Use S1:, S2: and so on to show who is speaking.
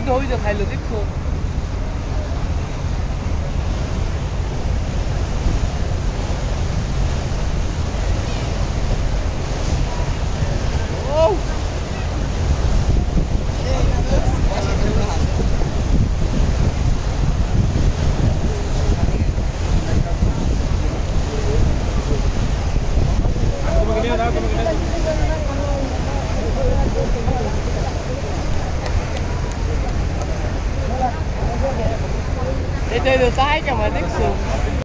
S1: 你到底怎么开的？对不？để chơi được có hai trăm mà tiếc sườn